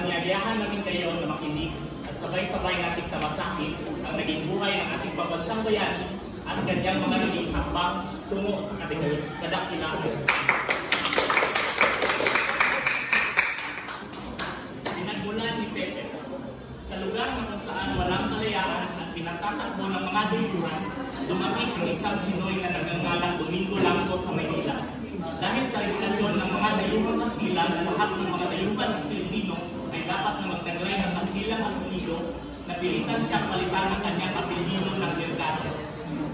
Kaya, inaanyayahan namin kayo na makinig at sabay-sabay nating tamasakit ang naging buhay ng ating pambansang bayani at kanyang mga naging hakbang tungo sa kadakilaan. Pinagmulan ni Pepe sa lugar na kung saan walang kalayaan at pinatatakbo ng mga dayuhan, dumating ang isang Sinoy na nagngangalang Domingo Langko sa Maynila. Dahil sa reputasyon ng mga dayuhang Kastila na lahat ng mga dayuhan ng dapat na magtaglay ng Kastilang apelido, napilitan siyang palitan ng kanyang apelido ng Delgado.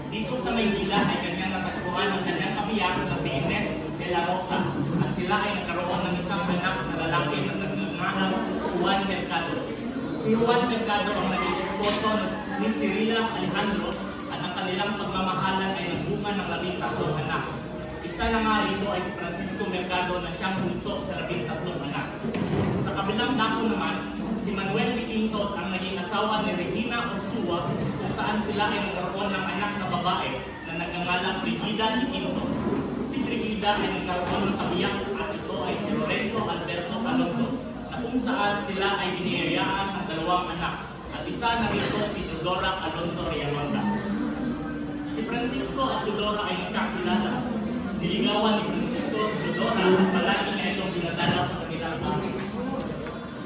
Dito sa Maynila ay kanyang natagpuan ang kanyang kabiyak na si Ines de la Rosa at sila ay nagkaroon ng isang anak na lalaki na nagngangalang Juan Mercado. Si Juan Mercado ang naging esposo ni Cirila Alejandro at ang kanilang pagmamahalan ay nagbunga ng labing tatlong anak. Isa na nga rito ay si Francisco Mercado na siyang bunso sa labing tatlong anak. Kabilang dako naman, si Manuel de Quintos ang naging asawa ni Regina Ursua kung saan sila ay nagkaroon ng anak na babae na nagngangalang Brigida de Quintos. Si Brigida ay nagkaroon ng kabiyak at ito ay si Lorenzo Alberto Alonso na kung saan sila ay biniyayaan ng dalawang anak at isa na rito si Teodora Alonso Realonda. Si Francisco at Teodora ay nagkakilala. Niligawan ni Francisco si Teodora at palagi niya itong pinadala sa kanilang bahay.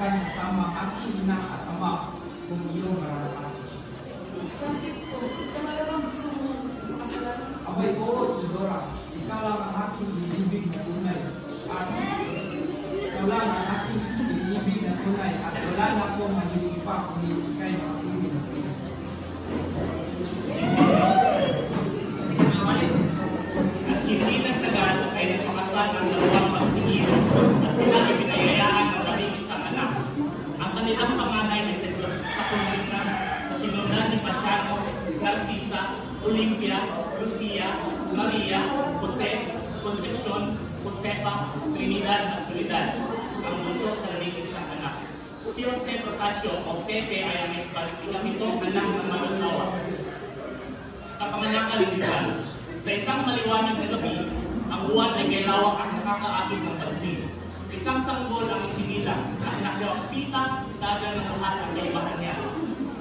kan sama aki ina atama Josefa, Trinidad at Soledad, ang bunso sa labing isang anak. Si Jose Protasio o Pepe ay ang ikamitong anak ng mag-asawa kapanganakan ni Rizal. Sa isang maliwanag na gabi, ang buwan ay kailawak at nakakaakit ng pansin. Isang sanggol ang isinilang at nakapita daga ng lahat ang kaibahan niya.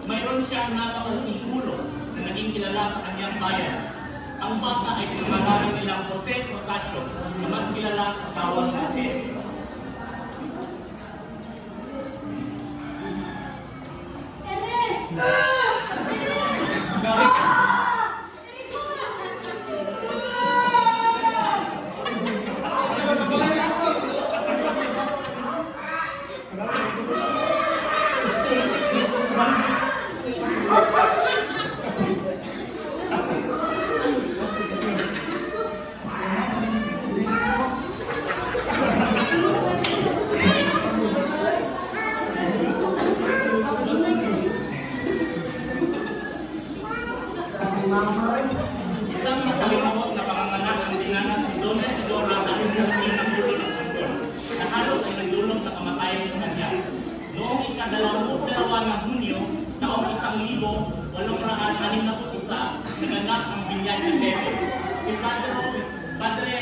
Mayroon siyang napakalaking ulo na naging kilala sa kanyang bayan. Ang bata ay pinangalanan nilang Jose Protasio na mas kilala sa tawag na Pepe.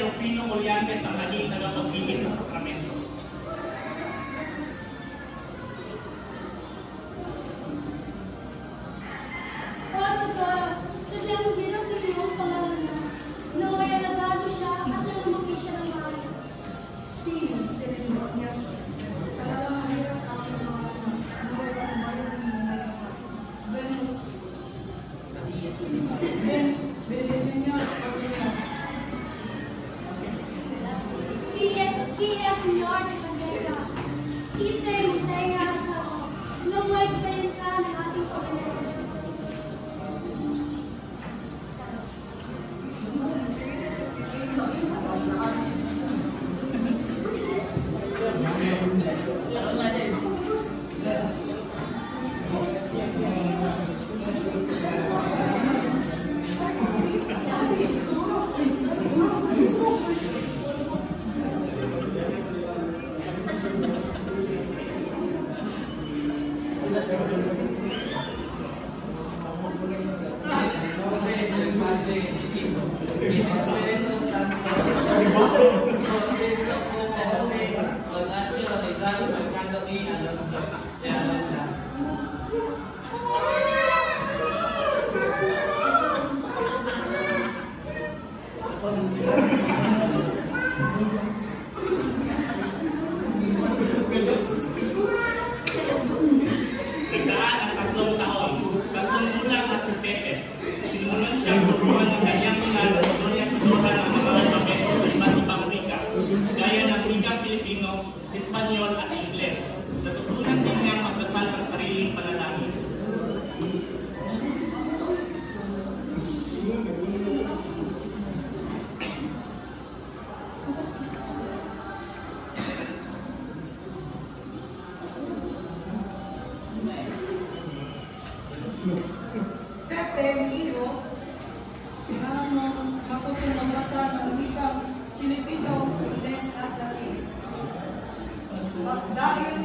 Padre Rufino Oliantes ang naging tagapagbigay sa sakramento. Lord, if they Not you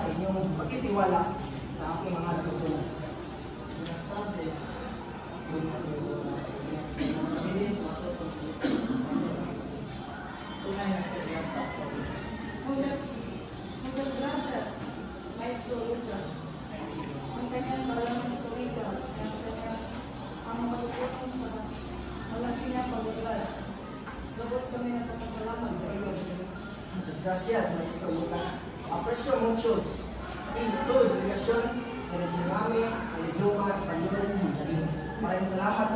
sa inyong pagtitiwala sa aking mga natutunan. Establish yung natutunan. Mabilis matutunan. Tunay na siya sa Muchas, muchas gracias, Maestro Lucas. Ang kanyang maraming salita, ang kanyang ang matutunan sa malaki na pagulat. Lubos kami nagkakasalamat sa iyo. Muchas gracias, maestro Lucas. Aprecio mucho su dedicación en enseñarme el idioma español y Maraming salamat,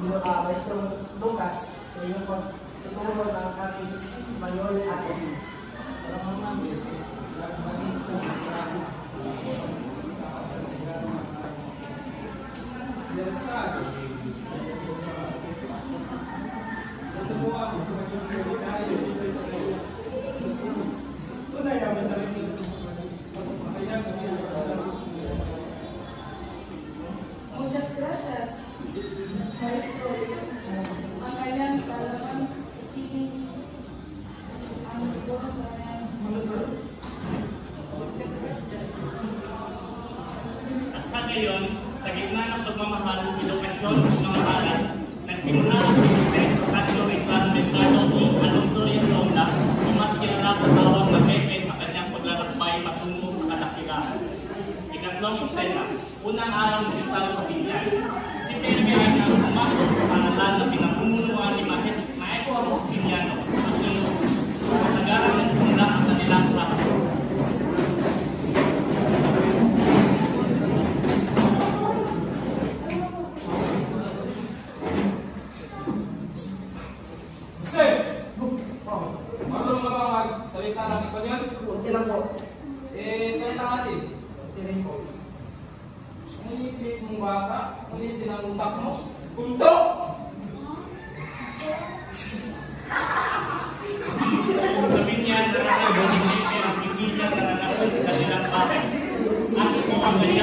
uh, maestro Lucas, sa iyong pagtuturo ng ating Espanyol at Latin. Maraming salamat. Maraming. nagsimula ang Pepe Graduate Parliamentano ni Alonso Rizomna o mas kilala sa tawag na Pepe sa kanyang paglalakbay patungo sa kadakilaan. Ikatlong eksena, unang araw ng Rizal sa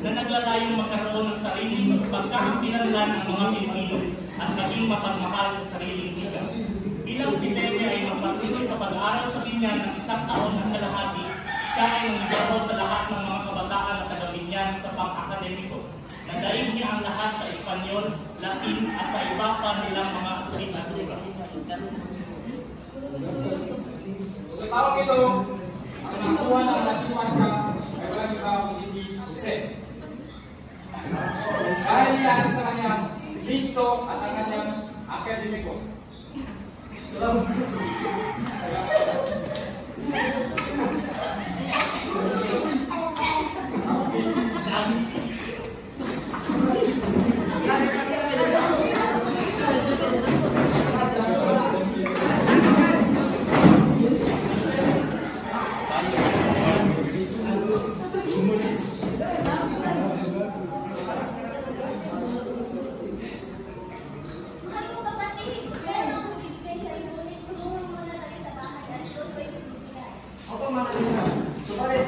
na naglalayong magkaroon ng sarili pagkakapinanlan ng mga Pilipino at naging mapagmahal sa sarili nila. Bilang si Leve ay magpatuloy sa pag-aaral sa Binyan ng isang taon ng kalahati, siya ay nangyari sa lahat ng mga kabataan at taga-Binyan sa pang-akademiko. Nadaig niya ang lahat sa Espanyol, Latin at sa iba pa nilang mga asignatura. Sa taong ito, ang nakuha ng laking marka ay walang iba kundi si Jose. Dahil yan sa kanyang listo at ang kanyang akademiko. Mahal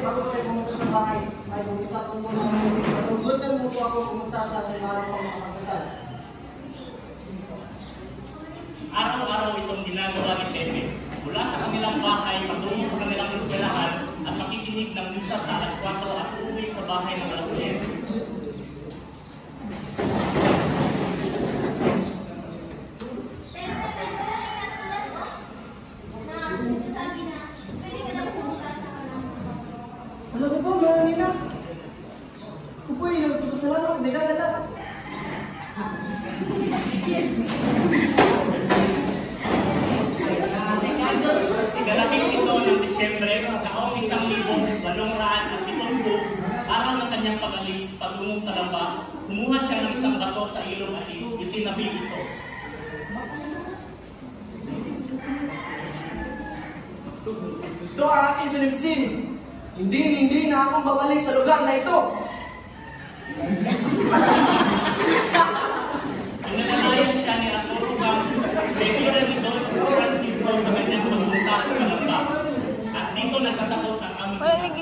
bago tayo pumunta sa bahay, ay pumunta ko muna. Patunggutan mo po ako pumunta sa simbahan pang makakasal. Araw-araw itong ginagawa ni Pepe. Mula sa kanilang bahay, patungo sa kanilang eskwelahan at makikinig ng misa sa alas 4 at uuwi sa bahay ng alas 10. ng bato sa ilong at itinabi ito. Ito ang aking silimsin. Hindi, hindi na ako babalik sa lugar na ito. Pinananayan siya ni Arturo Gams, regular ni Don Francisco sa kanyang pagpunta sa Kalamba. At dito nagkatapos ang aming...